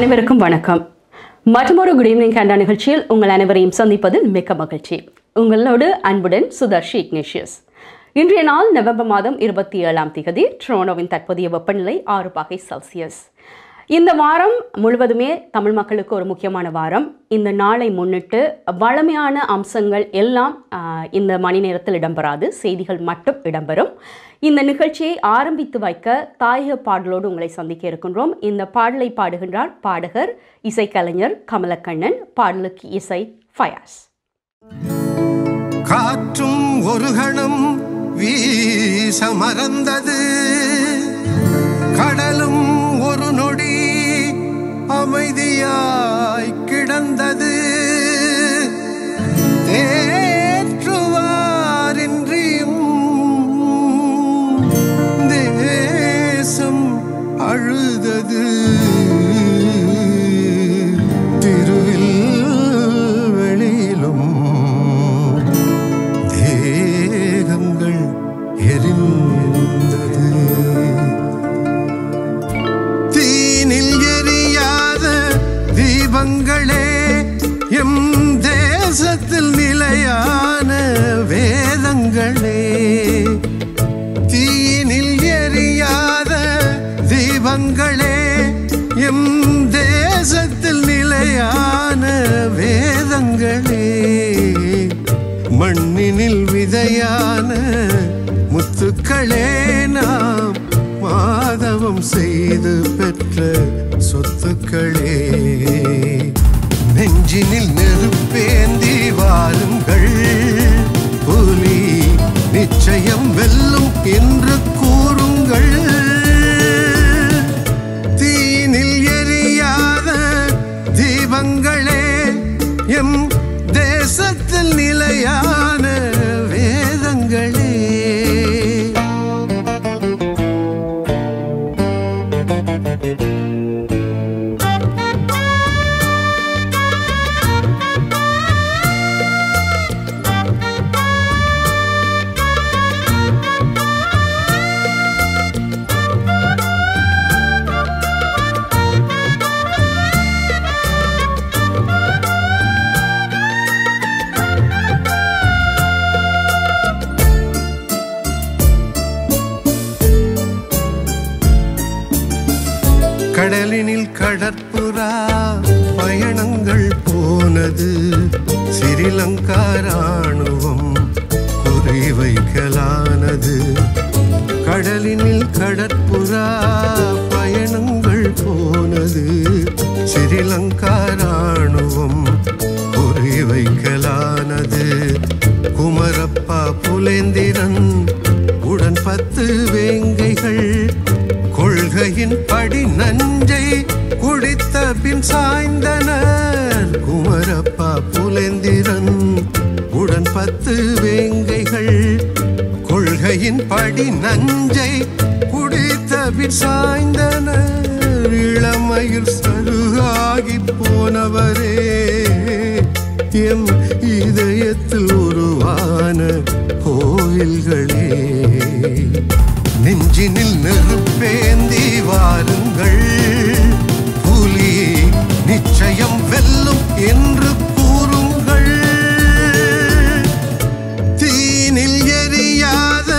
அனைவருக்கும் வணக்கம். மற்றொரு குட் ஈவினிங் கண்டா நிகழ்ச்சியில் உங்கள் அனைவரையும் சந்திப்பதில் மிக்க மகிழ்ச்சி. உங்களோடு அன்புடன் சுதர்ஷி இக்னேஷியஸ். இன்றைய நாள் நவம்பர் மாதம் இருபத்தி ஏழாம் திகதி ட்ரோனோவின் தற்போதைய வெப்பநிலை ஆறு பாகை செல்சியஸ் இந்த வாரம் முழுவதுமே தமிழ் மக்களுக்கு ஒரு முக்கியமான வாரம். இந்த நாளை முன்னிட்டு வளமையான அம்சங்கள் எல்லாம் இந்த மணி நேரத்தில் இடம்பெறாது. செய்திகள் மட்டும் இடம்பெறும். இந்த நிகழ்ச்சியை ஆரம்பித்து வைக்க தாயக பாடலோடு உங்களை சந்திக்க இருக்கின்றோம். இந்த பாடலை பாடுகின்றார் பாடகர் இசைக்கலைஞர் கமலக்கண்ணன் பாடலுக்கு இசை ஃபயாஸ். காற்றும் ஒரு கணம் வீச மறந்தது. கடலும் அமைதியாய் கிடந்தது கடலினில் கடற்புறா பயணங்கள் போனது. சிறிலங்கா ராணுவம் குறிவைக்கலானது கடலினில் கடற்புறா பயணங்கள் போனது. சிறிலங்கா ராணுவம் குறிவைக்கலானது குமரப்பா புலேந்திரன் உடன் பத்து வேங்கைகள். கொள்கையின் படி நஞ்சை பின் சாய்ந்தன குமரப்பா புலந்திரன். உடன் பத்து வேங்கைகள் கொள்கையின் படி நஞ்சை குடித்தபின் சாய்ந்தன இளமையில் சருகாகி போனவரே எம் இதயத்தில் உருவான கோவில்களே நெஞ்சினில் நெருப்பேந்தி வாருங்கள். நிச்சயம் வெல்லும் என்று கூறுங்கள். தீனில் எரியாத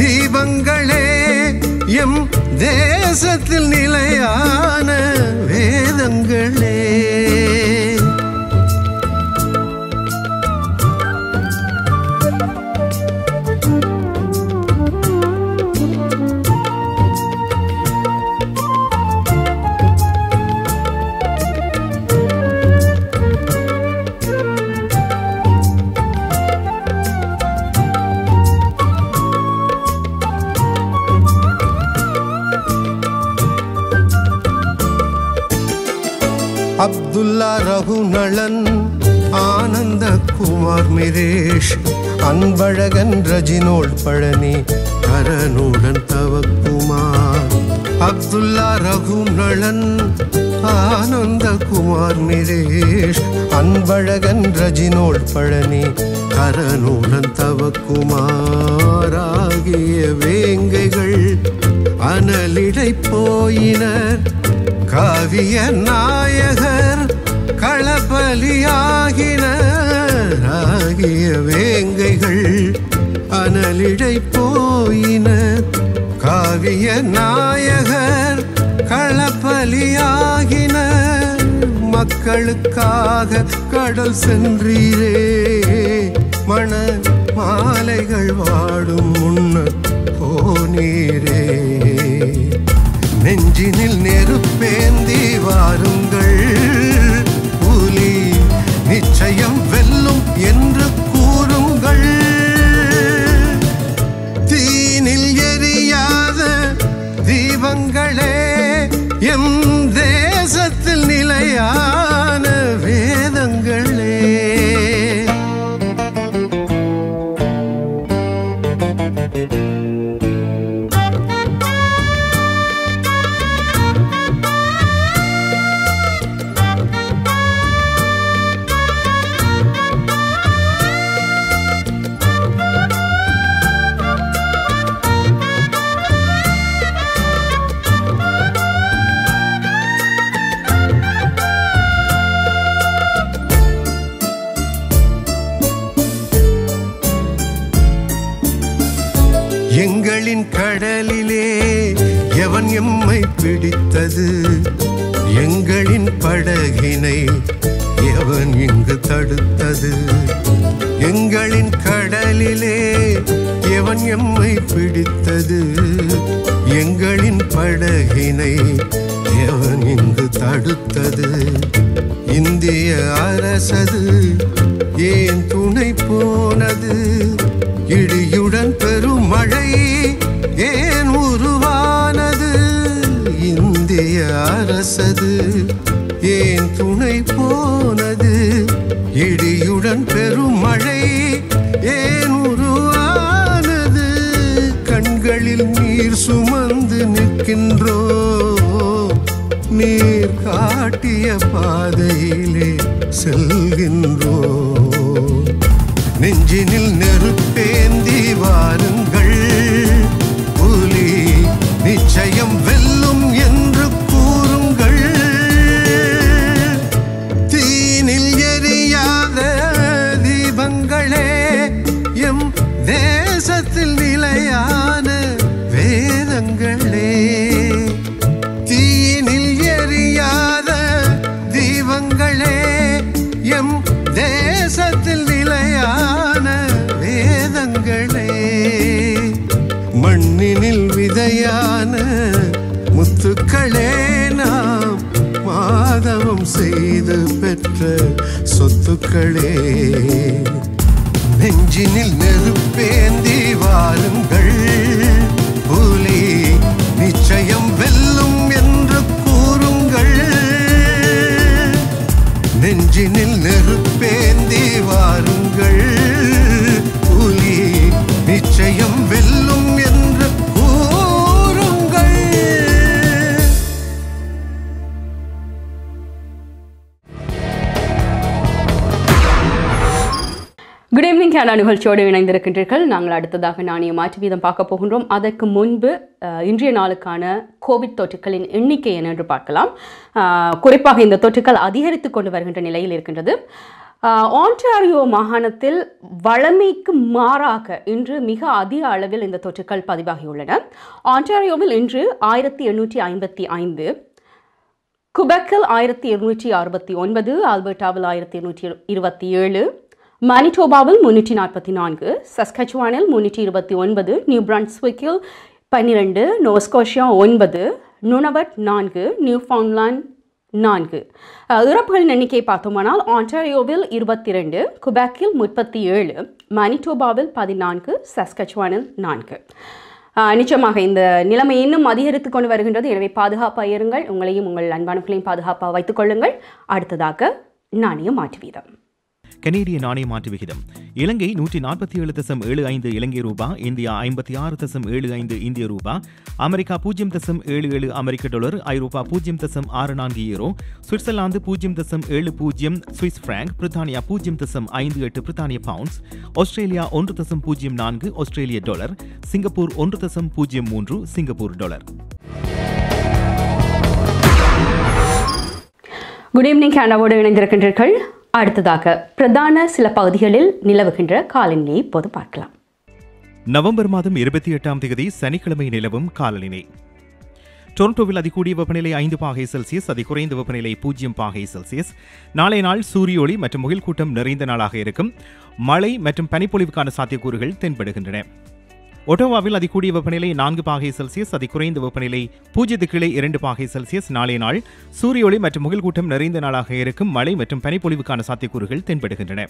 தீபங்களே எம் தேசத்தில் நிலையான ரகுநளன் ஆனந்த குமார் மிரேஷ் அன்பழகன் ரஜினோல் பழனி கரனுடன் தவக்குமார் அப்துல்லா ரகுநளன் ஆனந்த குமார் மிரேஷ் அன்பழகன் ரஜினோல் பழனி கரனுடன் தவக்குமாராகிய வேங்கைகள் அனலிடை போயினர். காவிய நாயக நாயகர் களபலியாகினர் ஆகிய வேங்கைகள் அனலிடை போயின. காவிய நாயகர் களப்பலியாகின மக்களுக்காக கடல் சென்றீரே. மண மாலைகள் வாடும் முன்ன போனீரே. நெஞ்சினில் நெருப்பேந்தி வாருங்கள் நிச்சயம் வெல்லும் என்று கூறுங்கள். தீனில் எரியாத தீபங்களே எம் தேசத்தில் நிலையா கடலின் கடலிலே எவன் எம்மை பிடித்தது? எங்களின் படகினை எவன் இங்கு தடுத்தது? எங்களின் கடலிலே எவன் எம்மை பிடித்தது? எங்களின் படகினை எவன் இங்கு தடுத்தது? இந்திய அரசது ஏன் அரசது ஏன் துணை போனது? இடியுடன் பெரும் மழை ஏன் உருவானது? கண்களில் நீர் சுமந்து நிற்கின்றோ? நீர் காட்டிய பாதையிலே செல்கின்றோ? நெஞ்சினில் நெருப்பேந்தி வாருங்கள். புலி நிச்சயம் விதையான முத்துக்களே நாம் மாதவம் செய்து பெற்ற சொத்துக்களே. நெஞ்சினில் நெருப்பேந்தி வாருங்கள் புலி நிச்சயம் வெல்லும் என்று கூறுங்கள். நெஞ்சினில் நெருப்பேந்தி வாருங்கள். புலி நிச்சயம் வெல்லும் கேனா நிகழ்ச்சியோடு இணைந்திருக்கின்றீர்கள். நாங்கள் அடுத்ததாக நாணய மாற்று வீதம் பார்க்க போகின்றோம். அதற்கு முன்பு இன்றைய நாளுக்கான கோவிட் தொற்றுக்களின் எண்ணிக்கை என்னென்று பார்க்கலாம். குறிப்பாக இந்த தொற்றுக்கள் அதிகரித்து கொண்டு வருகின்ற நிலையில் இருக்கின்றது. ஆண்டாரியோ ஆன்டாரியோ மாகாணத்தில் வழமைக்கு மாறாக இன்று மிக அதிக அளவில் இந்த தொற்றுக்கள் பதிவாகியுள்ளன. ஆன்டாரியோவில் இன்று ஆயிரத்தி எண்ணூற்றி ஐம்பத்தி ஐந்து குபெக்கில் ஆயிரத்தி இருநூற்றி அறுபத்தி ஒன்பது ஆல்பர்டாவில் ஆயிரத்தி இருநூற்றி இருபத்தி ஏழு மானிட்டோபாவில் முன்னூற்றி நாற்பத்தி நான்கு சஸ்கச்சுவானில் முன்னூற்றி இருபத்தி ஒன்பது நியூ பிரான்ஸ்விக்கில் பன்னிரெண்டு நோஸ்கோஷியா ஒன்பது நுனவட் நான்கு நியூ ஃபவுண்ட்லாண்ட் நான்கு இறப்புகளின் எண்ணிக்கை பார்த்தோமானால் ஆண்டாரியோவில் இருபத்தி ரெண்டு குபேக்கில் முப்பத்தி ஏழு மானிட்டோபாவில் பதினான்கு சஸ்கச்சுவானில் நான்கு. நிச்சயமாக இந்த நிலைமை இன்னும் அதிகரித்து கொண்டு வருகின்றது. எனவே பாதுகாப்பாக இருங்கள். உங்களையும் உங்கள் அன்பானவர்களையும் பாதுகாப்பாக வைத்துக் கொள்ளுங்கள். அடுத்ததாக நாணய மாற்று வீதம் கனேடிய நாணய மாற்று விகிதம். இலங்கை நூற்றி நாற்பத்தி ஏழு தசம் ஏழு ஐந்து இலங்கை ரூபா இந்தியா ஐம்பத்தி ஆறு தசம் ஏழு ஐந்து இந்திய ரூபா அமெரிக்கா பூஜ்ஜியம் தசம் ஏழு ஏழு அமெரிக்க டாலர் ஐரோப்பா பூஜ்ஜியம் தசம் ஆறு நான்கு ஈரோ சுவிட்சர்லாந்து பூஜ்ஜியம் தசம் ஏழு பூஜ்ஜியம் சுவிஸ் பிராங்க் பிரித்தானியா பூஜ்ஜியம் தசம் ஐந்து எட்டு பிரித்தானிய பவுண்ட்ஸ் ஆஸ்திரேலியா ஒன்று தசம் பூஜ்ஜியம் நான்கு ஆஸ்திரேலிய டாலர் சிங்கப்பூர் ஒன்று தசம் பூஜ்ஜியம் மூன்று சிங்கப்பூர் டாலர். குட் ஈவினிங் கேண்டாவோடு இணைந்திருக்கின்றீர்கள். அடுத்ததாக பிரதான சில பகுதிகளில் நிலவுகின்ற காலநிலையை இப்போது பார்க்கலாம். நவம்பர் மாதம் இருபத்தி எட்டாம் தேதி சனிக்கிழமை நிலவும் காலநிலை. டொரண்டோவில் அதிகூடிய வெப்பநிலை ஐந்து பாகை செல்சியஸ் அதிகுறைந்த வெப்பநிலை பூஜ்ஜியம் பாகை செல்சியஸ். நாளை நாள் சூரிய ஒளி மற்றும் முகில் கூட்டம் நிறைந்த நாளாக இருக்கும். மழை மற்றும் பனிப்பொழிவுக்கான சாத்தியக்கூறுகள் தென்படுகின்றன. ஒட்டோவாவில் அதிகூடிய வெப்பநிலை நான்கு பாகை செல்சியஸ் அதி குறைந்த வெப்பநிலை பூஜ்ஜியத்து கீழே இரண்டு பாகை செல்சியஸ். நாளைய நாள் சூரிய ஒளி மற்றும் முகில் கூட்டம் நிறைந்த நாளாக இருக்கும். மழை மற்றும் பனிப்பொழிவுக்கான சாத்தியக்கூறுகள் தென்படுகின்றன.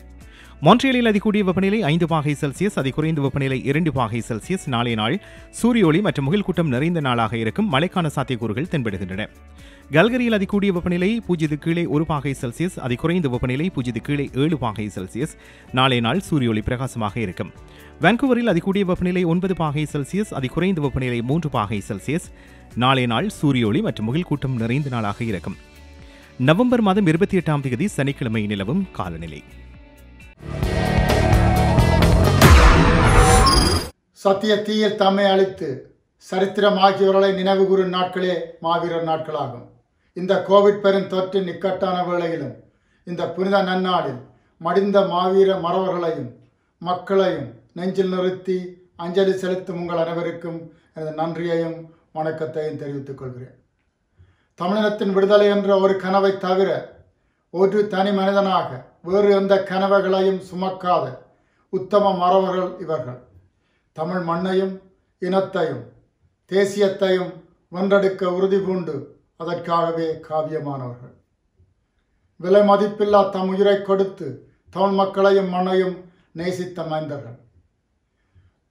மான்ட்ரியலில் அதிகூடிய வெப்பநிலை ஐந்து பாகை செல்சியஸ் அதி குறைந்த வெப்பநிலை இரண்டு பாகை செல்சியஸ். நாளைய நாள் சூரிய ஒளி மற்றும் முகில் கூட்டம் நிறைந்த நாளாக இருக்கும். மழைக்கான சாத்தியக்கூறுகள் தென்படுகின்றன. கல்கரியில் அதிகூடிய வெப்பநிலை பூஜ்ஜியத்து கீழே ஒரு பாகை செல்சியஸ் அதி குறைந்த வெப்பநிலை பூஜ்ஜியத்து கீழே ஏழு பாகை செல்சியஸ். நாளைய நாள் சூரிய ஒளி பிரகாசமாக இருக்கும். வான்கூவரில் அதிகூடிய வெப்பநிலை ஒன்பது பாகை செல்சியஸ் அதிகுறைந்த வெப்பநிலை மூன்று பாகை செல்சியஸ் நாளைய நாள் சூரிய ஒளி மற்றும் முகில் கூட்டம் நிறைந்த நாளாக இருக்கும். நவம்பர் மாதம் இருபத்தி எட்டாம் தேதி சனிக்கிழமை நிலவும் காலநிலை. சத்திய தீயில் தம்மை அழித்து சரித்திரமாகியவர்களை நினைவுகூறும் நாட்களே மாவீரர் நாட்களாகும். இந்த கோவிட் பெருந்தொற்றின் இக்கட்டான வேளையிலும் இந்த புனித நன்னாளில் மடிந்த மாவீர மறவர்களையும் மக்களையும் நெஞ்சில் நிறுத்தி அஞ்சலி செலுத்தும் உங்கள் அனைவருக்கும் எனது நன்றியையும் வணக்கத்தையும் தெரிவித்துக் கொள்கிறேன். தமிழினத்தின் விடுதலை என்ற ஒரு கனவை தவிர ஒரு தனி மனிதனாக வேறு எந்த கனவுகளையும் சுமக்காத உத்தம மறவர்கள் இவர்கள். தமிழ் மண்ணையும் இனத்தையும் தேசியத்தையும் வென்றெடுக்க உறுதி பூண்டு அதற்காகவே காவியமானவர்கள். விலை மதிப்பில்லா தம் உயிரை கொடுத்து தமிழ் மக்களையும் மண்ணையும் நேசித்த மைந்தர்கள்.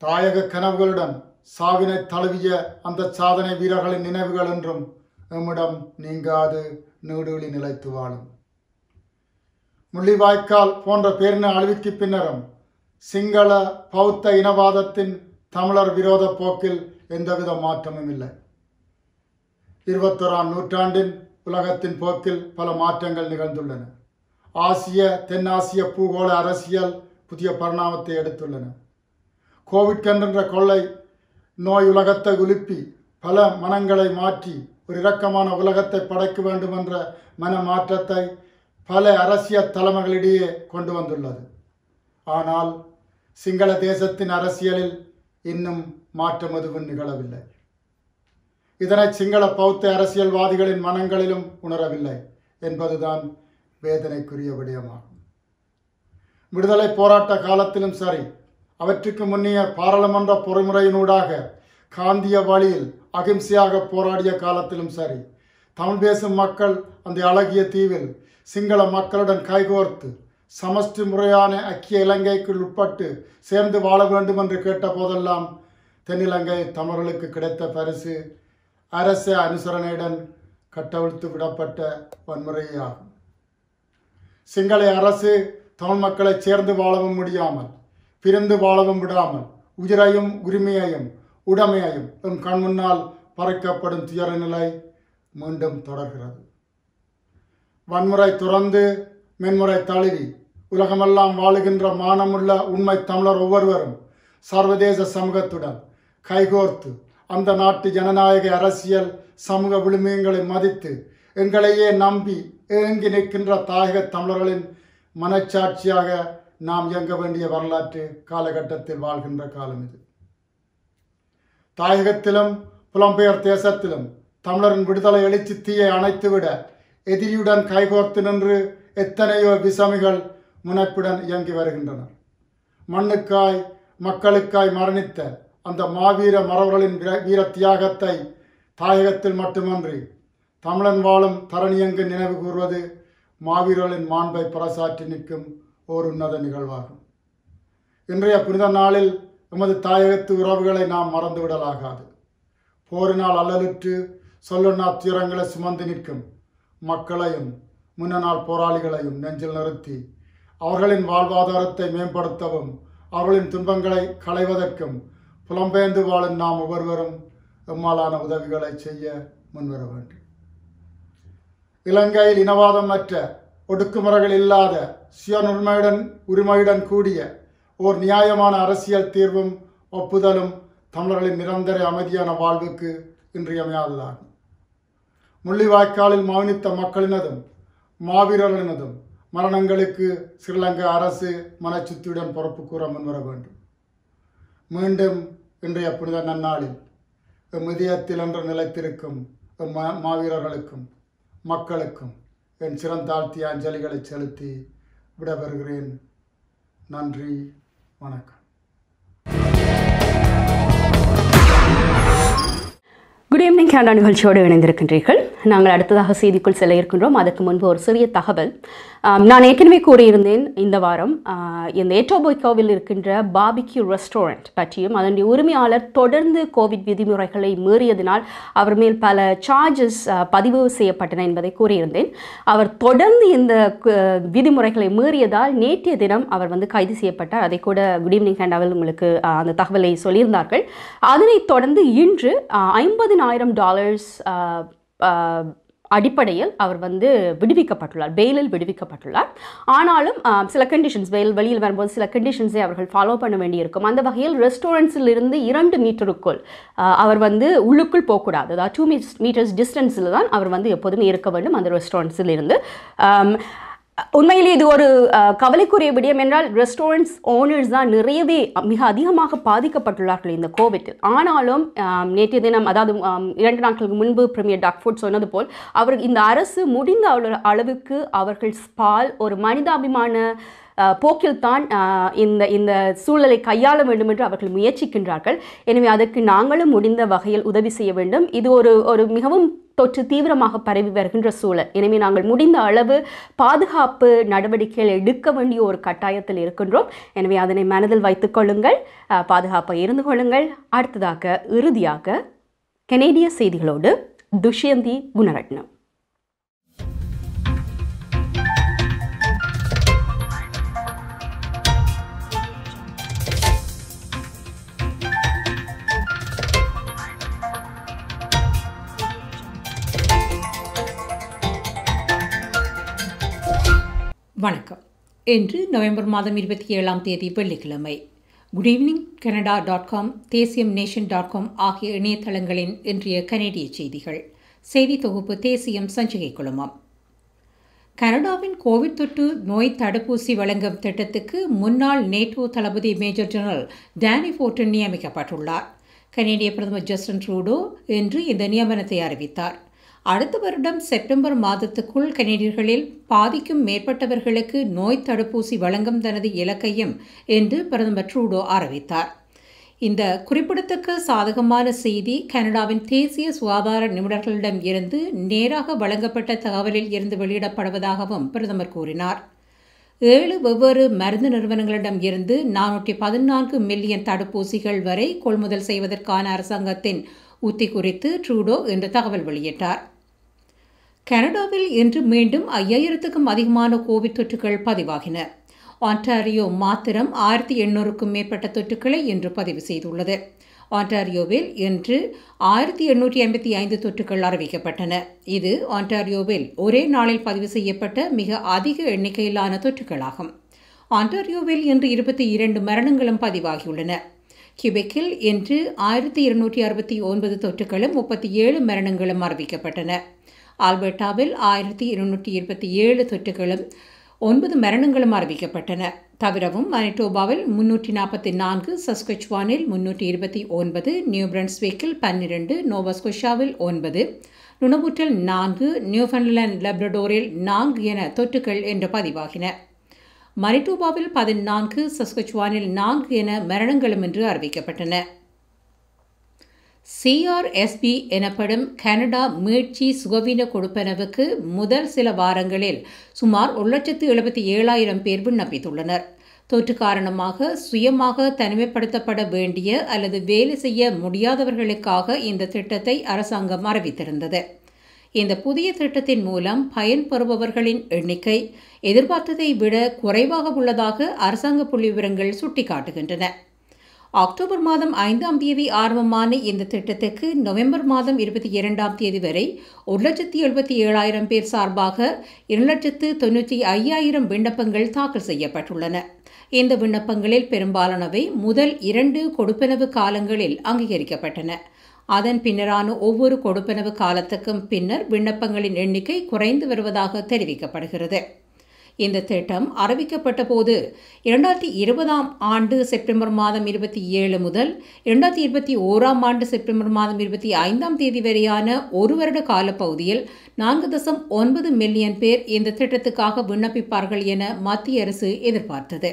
தாயக கனவுகளுடன் சாவினை தழுவிய அந்த சாதனை வீரர்களின் நினைவுகள் என்றும் எம்மிடம் நீங்காது நீடுகளி நிலைத்து வாழும். முள்ளிவாய்க்கால் போன்ற பேரின அழிவுக்கு பின்னரும் சிங்கள பௌத்த இனவாதத்தின் தமிழர் விரோத போக்கில் எந்தவித மாற்றமும் இல்லை. இருபத்தோராம் நூற்றாண்டின் உலகத்தின் போக்கில் பல மாற்றங்கள் நிகழ்ந்துள்ளன. ஆசிய தென்னாசிய பூகோள அரசியல் புதிய பரிணாமத்தை எடுத்துள்ளன. கோவிட் கொள்ளை நோய் உலகத்தை உலுப்பி பல மனங்களை மாற்றி ஒரு இரக்கமான உலகத்தை படைக்க வேண்டும் என்ற மன மாற்றத்தை பல அரசியல் தலைமைகளிடையே கொண்டு வந்துள்ளது. ஆனால் சிங்கள தேசத்தின் அரசியலில் இன்னும் மாற்றம் எதுவும் நிகழவில்லை. இதனை சிங்கள பௌத்த அரசியல்வாதிகளின் மனங்களிலும் உணரவில்லை என்பதுதான் வேதனைக்குரிய விடயமாகும். விடுதலை போராட்ட காலத்திலும் சரி அவற்றுக்கு முன்னே பாராளுமன்ற பொறிமுறையினூடாக காந்திய வழியில் அகிம்சையாக போராடிய காலத்திலும் சரி தமிழ் பேசும் மக்கள் அந்த அழகிய தீவில் சிங்கள மக்களுடன் கைகோர்த்து சமஷ்டி முறையான ஐக்கிய இலங்கைக்குள் உட்பட்டு சேர்ந்து வாழ வேண்டும் என்று கேட்ட போதெல்லாம் தென்னிலங்கை தமிழர்களுக்கு கிடைத்த பரிசு அரச அனுசரணையுடன் கட்டவிழ்த்து விடப்பட்ட வன்முறையாகும் சிங்கள அரசு தமிழ் மக்களை சேர்ந்து வாழவும் முடியாமல் பிறந்து வாழவும் விடாமல் உயிரையும் உரிமையையும் உடைமையையும் என் கண்முன்னால் பறைக்கப்படும் துயர நிலை மீண்டும் தொடர்கிறது. வன்முறை துறந்து மென்முறை தழுவி உலகமெல்லாம் வாழுகின்ற மானமுள்ள உண்மை தமிழர் ஒவ்வொருவரும் சர்வதேச சமூகத்துடன் கைகோர்த்து அந்த நாட்டு ஜனநாயக அரசியல் சமூக விழுமியங்களை மதித்து எங்களையே நம்பி ஏங்கி நிற்கின்ற தாயக தமிழர்களின் மனச்சாட்சியாக நாம் இயங்க வேண்டிய வரலாற்று காலகட்டத்தில் வாழ்கின்ற காலம் இது. தாயகத்திலும் புலம்பெயர் தேசத்திலும் தமிழரின் விடுதலை எழுச்சி தீயை அணைத்துவிட எதிரியுடன் கைகோர்த்து நின்று எத்தனையோ விசமிகள் முனைப்புடன் இயங்கி வருகின்றனர். மண்ணுக்காய் மக்களுக்காய் மரணித்த அந்த மாவீர மரவர்களின் வீர- தியாகத்தை தாயகத்தில் மட்டுமன்றி தமிழன் வாழும் தரணியங்கு நினைவு கூறுவது மாவீரர்களின் மாண்பை பறைசாற்றி நிற்கும் ஓர் உன்னத நிகழ்வாகும். இன்றைய புனித நாளில் எமது தாயகத்து உறவுகளை நாம் மறந்துவிடலாகாது போரினால் அல்லலுற்று சொல்லொன்னா துயரங்களை சுமந்து நிற்கும் மக்களையும் முன்னநாள் போராளிகளையும் நெஞ்சில் நிறுத்தி அவர்களின் வாழ்வாதாரத்தை மேம்படுத்தவும் அவர்களின் துன்பங்களை களைவதற்கும் புலம்பெயர்ந்து வாழும் நாம் ஒவ்வொருவரும் எம்மாலான உதவிகளை செய்ய முன்வர வேண்டும். இலங்கையில் இனவாதம் அற்ற ஒடுக்குமுறைகள் இல்லாத சுயநுரிமையுடன் உரிமையுடன் கூடிய ஓர் நியாயமான அரசியல் தீர்வும் ஒப்புதலும் தமிழர்களின் நிரந்தர அமைதியான வாழ்வுக்கு இன்றியமையாததாகும். முள்ளிவாய்க்காலில் மௌனித்த மக்களினதும் மாவீரர்களினதும் மரணங்களுக்கு ஸ்ரீலங்கா அரசு மனச்சுத்தியுடன் பொறுப்பு கூற முன்வர வேண்டும். மீண்டும் இன்றைய புனித நன்னாளில் எம் இதயத்தில் என்று நிலைத்திருக்கும் எம் மாவீரர்களுக்கும் மக்களுக்கும் என் சிறந்தாழ்த்திய அஞ்சலிகளை செலுத்தி விடைபெறுகிறேன். நன்றி. வணக்கம். குட் ஈவினிங் கேண்டா நிகழ்ச்சியோடு இணைந்திருக்கின்றீர்கள். நாங்கள் அடுத்ததாக செய்திக்குள் செல்ல இருக்கின்றோம். அதற்கு முன்பு ஒரு சிறிய தகவல். நான் ஏற்கனவே கூறியிருந்தேன் இந்த வாரம் இந்த ஏட்டோபோய்கோவில் இருக்கின்ற பாபிக்யூ ரெஸ்டாரண்ட் பற்றியும் அதனுடைய உரிமையாளர் தொடர்ந்து கோவிட் விதிமுறைகளை மீறியதினால் அவர் மேல் பல சார்ஜஸ் பதிவு செய்யப்பட்டன என்பதை கூறியிருந்தேன். அவர் தொடர்ந்து இந்த விதிமுறைகளை மீறியதால் நேற்றைய தினம் அவர் வந்து கைது செய்யப்பட்டார். அதை கூட குட் ஈவினிங் கேண்டாவில் உங்களுக்கு அந்த தகவலை சொல்லியிருந்தார்கள். அதனைத் தொடர்ந்து இன்று ஐம்பது ஐம்பதினாயிரம் டாலர்ஸ் அடிப்படையில் அவர் வந்து விடுவிக்கப்பட்டுள்ளார். பெயிலில் விடுவிக்கப்பட்டுள்ளார். ஆனாலும் சில கண்டிஷன்ஸ் பெயில் வெளியில் வரும்போது சில கண்டிஷன்ஸை அவர்கள் ஃபாலோ பண்ண வேண்டியிருக்கும். அந்த வகையில் ரெஸ்டாரண்ட்ஸில் இருந்து இரண்டு மீட்டருக்குள் அவர் வந்து உள்ளுக்குள் போகக்கூடாது. அதாவது டூ மீட்டர்ஸ் மீட்டர்ஸ் டிஸ்டன்ஸில் தான் அவர் வந்து எப்போதுமே இருக்க வேண்டும் அந்த ரெஸ்டாரண்ட்ஸில் இருந்து உண்மையிலே இது ஒரு கவலைக்குரிய விடயம் என்றால் ரெஸ்டாரண்ட்ஸ் ஓனர்ஸ் தான் நிறையவே மிக அதிகமாக பாதிக்கப்பட்டுள்ளார்கள் இந்த கோவிட்டில் ஆனாலும் நேற்று நேற்றைய தினம் அதாவது இரண்டு நாட்களுக்கு முன்பு பிரீமியர் டாக்ஃபோர்ட் சொன்னது போல் அவர் இந்த அரசு முடிந்த அளவுக்கு அவர்கள் பால் ஒரு மனிதாபிமான போக்கில்தான் இந்த இந்த சூழலை கையாள வேண்டும் என்று அவர்கள் முயற்சிக்கின்றார்கள். எனவே அதற்கு நாங்களும் முடிந்த வகையில் உதவி செய்ய வேண்டும். இது ஒரு ஒரு மிகவும் தொற்று தீவிரமாக பரவி வருகின்ற சூழல். எனவே நாங்கள் முடிந்த அளவு பாதுகாப்பு நடவடிக்கைகள் எடுக்க வேண்டிய ஒரு கட்டாயத்தில் இருக்கின்றோம். எனவே அதனை மனதில் வைத்துக் கொள்ளுங்கள். பாதுகாப்பாக இருந்து கொள்ளுங்கள். அடுத்ததாக இறுதியாக கெனேடிய செய்திகளோடு துஷ்யந்தி குணரட்னம். வணக்கம். இன்று நவம்பர் மாதம் இருபத்தி ஏழாம் தேதி வெள்ளிக்கிழமை. Good evening Canada dot com தேசியம் நேஷன் டாட் காம் ஆகிய இணையதளங்களின் இன்றைய கனேடிய செய்திகள். செய்தி தொகுப்பு தேசியம் சஞ்சிகை குழுமம். கனடாவின் கோவிட் தொற்று நோய் தடுப்பூசி வழங்கும் திட்டத்துக்கு முன்னாள் நேட்டோ தளபதி மேஜர் ஜெனரல் டேனி ஃபோர்டன் நியமிக்கப்பட்டுள்ளார். கனேடிய பிரதமர் ஜஸ்டின் ட்ரூடோ இன்று இந்த நியமனத்தை அறிவித்தார். அடுத்த வருடம் செப்டம்பர் மாதத்துக்குள் கனேடியர்களில் பாதிக்கும் மேற்பட்டவர்களுக்கு நோய் தடுப்பூசி வழங்கும் தனது இலக்கையும் என்று பிரதமர் ட்ரூடோ அறிவித்தார். இந்த குறிப்பிடத்தக்க சாதகமான செய்தி கனடாவின் தேசிய சுகாதார நிபுணர்களிடம் இருந்து நேராக வழங்கப்பட்ட தகவலில் இருந்து வெளியிடப்படுவதாகவும் பிரதமர் கூறினார். ஏழு வெவ்வேறு மருந்து நிறுவனங்களிடம் இருந்து நானூற்றி பதினான்கு மில்லியன் தடுப்பூசிகள் வரை கொள்முதல் செய்வதற்கான அரசாங்கத்தின் உத்தி குறித்து ட்ரூடோ இன்று தகவல் வெளியிட்டார். கனடாவில் இன்று மீண்டும் ஐயாயிரத்துக்கும் அதிகமான கோவிட் தொற்றுகள் பதிவாகின. ஆன்டாரியோ மாத்திரம் ஆயிரத்தி எண்ணூறுக்கும் மேற்பட்ட தொற்றுக்களை இன்று பதிவு செய்துள்ளது. ஆன்டாரியோவில் இன்று ஆயிரத்தி எண்ணூற்றி ஐம்பத்தி ஐந்து தொற்றுகள் அறிவிக்கப்பட்டன. இது ஆன்டாரியோவில் ஒரே நாளில் பதிவு செய்யப்பட்ட மிக அதிக எண்ணிக்கையிலான தொற்றுகளாகும். ஆண்டாரியோவில் இன்று இருபத்தி இரண்டு மரணங்களும் பதிவாகியுள்ளன. கியூபெக்கில் இன்று ஆயிரத்தி இருநூற்றி அறுபத்தி ஒன்பது தொற்றுகளும் முப்பத்தி ஏழு மரணங்களும் அறிவிக்கப்பட்டன. ஆல்பர்டாவில் ஆயிரத்தி இருநூற்றி இருபத்தி ஏழு தொற்றுகளும் ஒன்பது மரணங்களும் அறிவிக்கப்பட்டன. தவிரவும் மனிடோபாவில் முன்னூற்றி நாற்பத்தி நான்கு சஸ்கச்வானில் முன்னூற்றி இருபத்தி ஒன்பது நியூ பிரன்ஸ்விக்கில் பன்னிரண்டு நோவாஸ்கொஷாவில் ஒன்பது நுணவூற்றல் நான்கு நியூஃபன்லாந்து லெப்ரடோரில் நான்கு என தொற்றுகள் என்று பதிவாகின. மனிடோபாவில் பதினான்கு சஸ்கச்வானில் நான்கு என மரணங்களும் என்று அறிவிக்கப்பட்டன. சிஆர்எஸ்பி எனப்படும் கனடா மீட்சி சுகவீன கொடுப்பனவுக்கு முதல் சில வாரங்களில் சுமார் ஒரு லட்சத்து எழுபத்தி ஏழாயிரம் பேர் விண்ணப்பித்துள்ளனர். தொற்று காரணமாக சுயமாக தனிமைப்படுத்தப்பட வேண்டிய அல்லது வேலை செய்ய முடியாதவர்களுக்காக இந்த திட்டத்தை அரசாங்கம் அறிவித்திருந்தது. இந்த புதிய திட்டத்தின் மூலம் பயன்பெறுபவர்களின் எண்ணிக்கை எதிர்பார்த்ததை விட குறைவாக உள்ளதாக அரசாங்க புள்ளி விவரங்கள் சுட்டிக்காட்டுகின்றன. அக்டோபர் மாதம் ஐந்தாம் தேதி ஆரம்பமான இந்த திட்டத்துக்கு நவம்பர் மாதம் இருபத்தி இரண்டாம் தேதி வரை ஒரு லட்சத்தி எழுபத்தி ஏழாயிரம் பேர் சார்பாக இரண்டு லட்சத்து தொண்ணூற்றி ஐயாயிரம் விண்ணப்பங்கள் தாக்கல் செய்யப்பட்டுள்ளன. இந்த விண்ணப்பங்களில் பெரும்பாலானவை முதல் இரண்டு கொடுப்பனவு காலங்களில் அங்கீகரிக்கப்பட்டன. அதன் பின்னரான ஒவ்வொரு கொடுப்பனவு காலத்துக்கும் பின்னர் விண்ணப்பங்களின் எண்ணிக்கை குறைந்து வருவதாக தெரிவிக்கப்படுகிறது. இந்த திட்டம் அறிவிக்கப்பட்ட போது இரண்டாயிரத்தி இருபதாம் ஆண்டு செப்டம்பர் மாதம் இருபத்தி ஏழு முதல் இரண்டாயிரத்தி இருபத்தி ஓராம் ஆண்டு செப்டம்பர் மாதம் இருபத்தி ஐந்தாம் தேதி வரையான ஒரு வருட காலப்பகுதியில் நான்கு தசம் ஒன்பது மில்லியன் பேர் இந்த திட்டத்துக்காக விண்ணப்பிப்பார்கள் என மத்திய அரசு எதிர்பார்த்தது.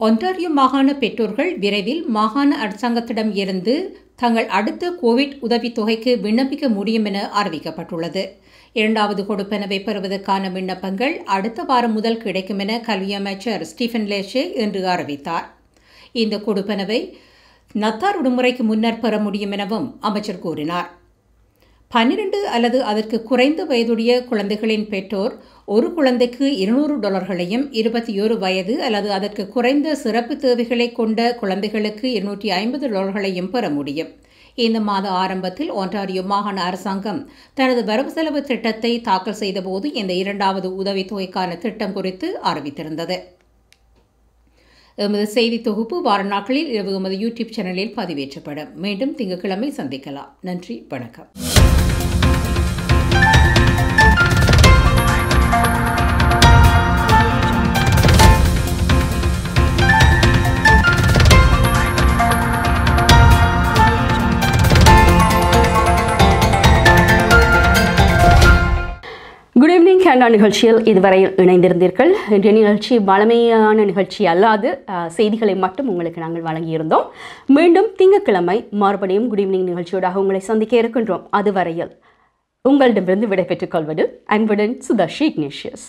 ஒன்டாரியோ மாகாண பெற்றோர்கள் விரைவில் மாகாண அரசாங்கத்திடம் இருந்து தங்கள் அடுத்த கோவிட் உதவித்தொகைக்கு விண்ணப்பிக்க முடியும் என அறிவிக்கப்பட்டுள்ளது. இரண்டாவது கொடுப்பனவை பெறுவதற்கான விண்ணப்பங்கள் அடுத்த வாரம் முதல் கிடைக்கும் என கல்வி அமைச்சர் ஸ்டீஃபன் லேஷே இன்று அறிவித்தார். இந்த கொடுப்பனவை நத்தார் விடுமுறைக்கு முன்னர் பெற முடியும் எனவும் அமைச்சர் கூறினார். பன்னிரண்டு அல்லது அதற்கு குறைந்த வயதுடைய குழந்தைகளின் பெற்றோர் ஒரு குழந்தைக்கு இருநூறு டாலர்களையும் இருபத்தி ஒரு வயது அல்லது அதற்கு குறைந்த சிறப்பு தேவைகளை கொண்ட குழந்தைகளுக்கு இருநூற்றி ஐம்பது டாலர்களையும் பெற முடியும். இந்த மாத ஆரம்பத்தில் ஒன்டாரியோ மாகாண அரசாங்கம் தனது வரவு செலவு திட்டத்தை தாக்கல் செய்தபோது இந்த இரண்டாவது உதவித்தொகைக்கான திட்டம் குறித்து அறிவித்திருந்தது. எமது செய்தி தொகுப்பு வார நாட்களில் இரவு எமது யூடியூப் சேனலில் பதிவேற்றப்படும். மீண்டும் திங்கட்கிழமை சந்திக்கலாம். நன்றி வணக்கம். குட் ஈவினிங் கேண்டா நிகழ்ச்சியில் இதுவரையில் இணைந்திருந்தீர்கள். இன்றைய நிகழ்ச்சி வளமையான நிகழ்ச்சி அல்லாது செய்திகளை மட்டும் உங்களுக்கு நாங்கள் வழங்கியிருந்தோம். மீண்டும் திங்கட்கிழமை மறுபடியும் குட் ஈவினிங் நிகழ்ச்சியோடாக உங்களை சந்திக்க இருக்கின்றோம். அதுவரையில் உங்களிடமிருந்து விடைபெற்றுக் கொள்வது அன்புடன் சுதர்ஷி இக்னேஷியஸ்.